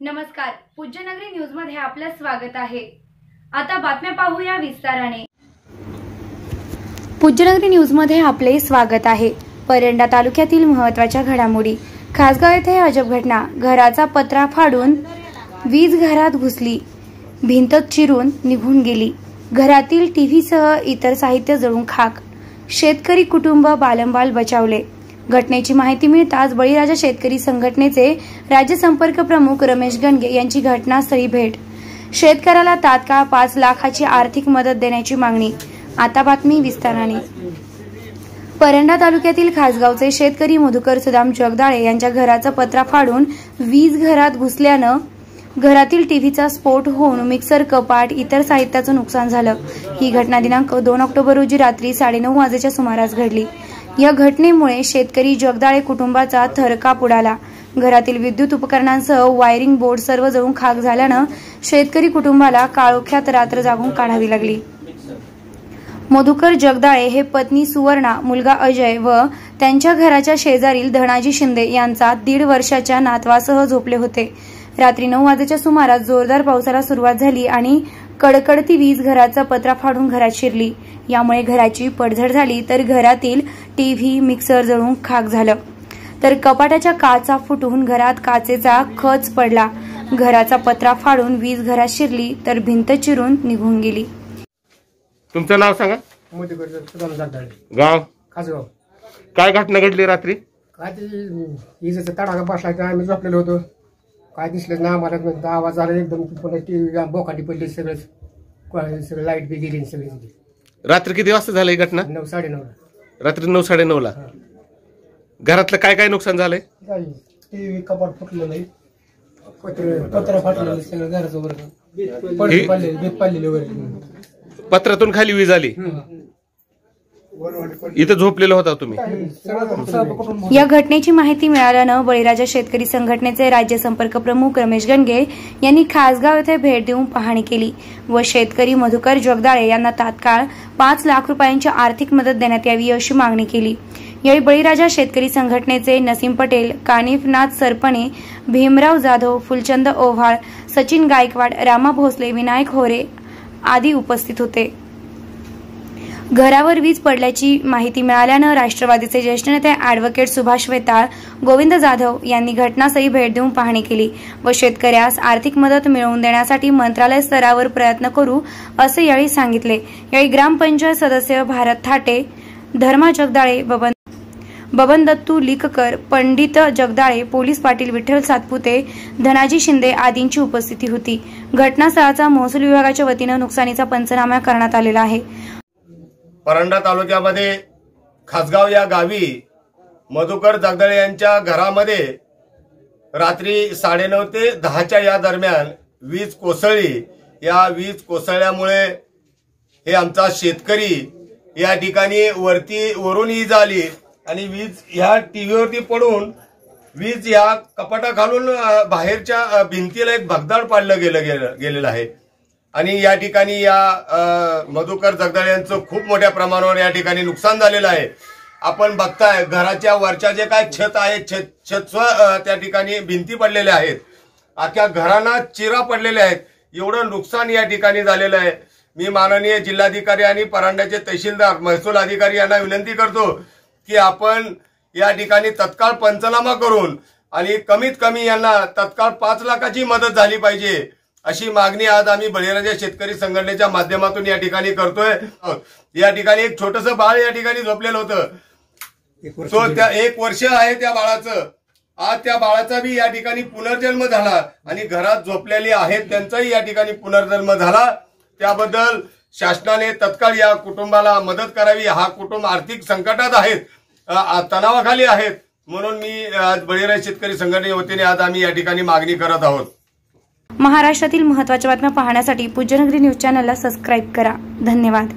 नमस्कार पूज्यनगरी न्यूजमध्ये आपलं स्वागत आहे. आता बातम्या पाहूया विस्ताराने. पूज्यनगरी न्यूजमध्ये आपले स्वागत आहे. परंडा तालुक्यातील महत्त्वाच्या घडामोडी. खासगाव येथे अजब घटना. घराचा पत्रा फाडून वीज घरात घुसली. भिंत चिरून निघून गेली. घरातील टीव्हीसह इतर साहित्य जळून खाक. शेतकरी कुटुंब बालंबाल बचावले. घटनेची माहिती मिळताच बळीराजा शेतकरी संघटनेचे राज्य संपर्क प्रमुख रमेश गणगे यांची घटनास्थळी भेट. शेतकऱ्याला तात्काळ पाच लाखाची आर्थिक मदत देण्याची मागणी. आता बातमी विस्ताराने. परंडा तालुक्यातील खासगावचे शेतकरी मधुकर सुदाम जगदाळे यांच्या घराचा पत्रा फाडून वीज घरात घुसल्यानं घरातील टीव्हीचा स्फोट होऊन मिक्सर कपाट इतर साहित्याचं नुकसान झालं. ही घटना दिनांक दोन ऑक्टोबर रोजी रात्री साडेनऊ वाजेच्या सुमारास घडली. या घटनेमुळे शेतकरी जगदाळे कुटुंबाचा थरकाप उडाला. घरातील विद्युत उपकरणांसह वायरिंग बोर्ड सर्व जळून खाक झाल्यानं शेतकरी कुटुंबाला काळोख्यात रात्र जागून काढावी लागली. मधुकर जगदाळे हे पत्नी सुवर्णा मुलगा अजय व त्यांच्या घराच्या शेजारील धनाजी शिंदे यांचा दीड वर्षाच्या नातवासह झोपले होते. रात्री नऊ वाजेच्या सुमारास जोरदार पावसाला सुरुवात झाली आणि कडकडती वीज घराचा पत्रा फाडून घरात शिरली. यामुळे घराची पडझड झाली तर घरातील टीव्ही मिक्सर जळून खाक झालं. तर कपाटाच्या काचा फुटून घरात काचेचा खच पडला. घराचा पत्रा फाडून वीज घरात शिरली तर भिंत चिरून निघून गेली. तुमचं नाव सांगा. गाव. खासगाव. काय घटना घडली रात्री? काय ते इजेचा तडाखा बसला की आम्ही झोपलेलो होतो. काय दिसलं ना आम्हाला. आवाज आला एकदम पुन्हा टी व्ही बोकाटी पडली सगळंच को- सगळं लाइट बी गेली सगळी तिथे रात्री किती वाजता झाली ही घटना? नऊ साडे नऊ रात्री नऊ साडे ला घरातलं काय काय नुकसान झालंय? टी व्ही कपाट फुटलेलं आहे पत्र पत्र फाटलेलं सगळं घराचं वर हे- पडदे पडलेले बेत पडलेले वर पत्रातून खाली वीज आली. इथं झोपलेला होता तुम्ही? या घटनेची माहिती मिळाल्यानं बळीराजा शेतकरी संघटनेचे राज्य संपर्क प्रमुख रमेश गणगे यांनी खासगाव येथे भेट देऊन पाहणी केली व शेतकरी मधुकर जगदाळे यांना तात्काळ पाच लाख रुपयांची आर्थिक मदत देण्यात यावी अशी मागणी केली. यावेळी बळीराजा शेतकरी संघटनेचे नसीम पटेल कानिफनाथ सरपणे भीमराव जाधव फुलचंद ओव्हाळ सचिन गायकवाड रामा भोसले विनायक होरे आदी उपस्थित होते. घरावर वीज पडल्याची माहिती मिळाल्यानं राष्ट्रवादीचे ज्येष्ठ नेते अॅडव्होकेट सुभाष वेताळ गोविंद जाधव यांनी घटनास्थळी भेट देऊन पाहणी केली व शेतकऱ्यास आर्थिक मदत मिळवून देण्यासाठी मंत्रालय स्तरावर प्रयत्न करू असे यावेळी सांगितले. यावेळी ग्रामपंचायत सदस्य भारत थाटे धर्मा जगदाळे बबन बबन दत्तू लिककर पंडित जगदाळे पोलीस पाटील विठ्ठल सातपुते धनाजी शिंदे आदींची उपस्थिती होती. घटनास्थळाचा महसूल विभागाच्या वतीनं नुकसानीचा पंचनामा करण्यात आलेला आहे. परंडा तालुक्यामध्ये खासगाव या गावी मधुकर जगदळे यांच्या घरामध्ये रात्री साडेनऊ ते दहाच्या या दरम्यान वीज कोसळली. या वीज कोसळल्यामुळे हे आमचा शेतकरी या ठिकाणी वरती वरून ईज आली आणि वीज ह्या टीव्हीवरती पडून वीज या कपाटा घालून बाहेरच्या भिंतीला एक भगदाड पाडलं गेलं गेलं गेलेलं आहे. आणि या ठिकाणी या मधुकर जगदाळे यांचं खूप मोठ्या प्रमाणावर या ठिकाणी नुकसान झालेलं आहे. आपण बघताय घराच्या वरच्या जे काय छत आहे छत छत त्या ठिकाणी भिंती पडलेल्या आहेत. अख्ख्या घरांना चिरा पडलेल्या आहेत. एवढं नुकसान या ठिकाणी झालेलं आहे. मी माननीय जिल्हाधिकारी आणि परांड्याचे तहसीलदार महसूल अधिकारी यांना विनंती करतो की आपण या ठिकाणी तत्काळ पंचनामा करून आणि कमीत कमी यांना तत्काळ पाच लाखाची मदत झाली पाहिजे. अशी मागणी आज आम्ही बळीराजा शेतकरी संघटनेच्या माध्यमातून या ठिकाणी करतोय. या ठिकाणी एक छोटस बाळ या ठिकाणी झोपलेलं होतं. तो त्या एक वर्ष आहे त्या बाळाचं. आज त्या बाळाचा बी या ठिकाणी पुनर्जन्म झाला आणि घरात झोपलेले आहेत त्यांचाही या ठिकाणी पुनर्जन्म झाला. त्याबद्दल शासनाने तत्काळ या कुटुंबाला मदत करावी. हा कुटुंब आर्थिक संकटात आहेत तणावाखाली आहेत. म्हणून मी आज बळीराज शेतकरी संघटनेच्या वतीने आज आम्ही या ठिकाणी मागणी करत आहोत. महाराष्ट्रातील महत्त्वाच्या बातम्या पाहण्यासाठी पूज्यनगरी न्यूज चॅनलला सबस्क्राईब करा. धन्यवाद.